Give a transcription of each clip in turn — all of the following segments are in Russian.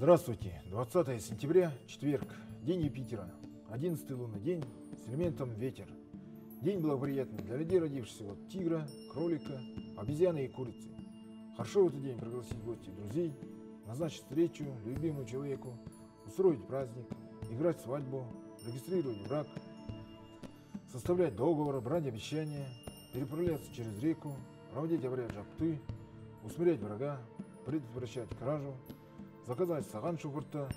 Здравствуйте. 20 сентября, четверг, день Юпитера. 11 лунный день с элементом ветер. День благоприятный для людей, родившихся от тигра, кролика, обезьяны и курицы. Хорошо в этот день пригласить в гости друзей, назначить встречу любимому человеку, устроить праздник, играть свадьбу, регистрировать брак, составлять договор, брать обещания, переправляться через реку, проводить обряд жапты, усмирять врага, предотвращать кражу, заказать саган шухурта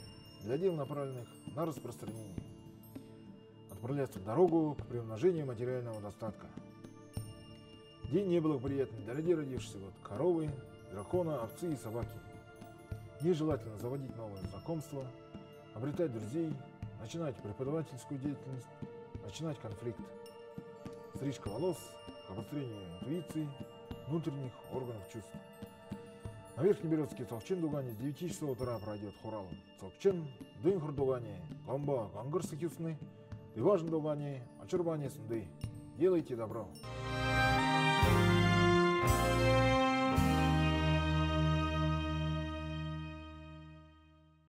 для дел, направленных на распространение, отправляться в дорогу к приумножению материального достатка. День неблагоприятный для людей, родившихся от коровы, дракона, овцы и собаки. Нежелательно заводить новые знакомства, обретать друзей, начинать преподавательскую деятельность, начинать конфликт. Стрижка волос к обострению интуиции, внутренних органов чувств. На Верхнеберезске Цокчен Дугане с 9 часов утра пройдет хурал Цокчен, Дынхур Дугане, Гамба Гангырсы Кюсны, Дыважн Дугане, Ачурбане Сынды. Делайте добро.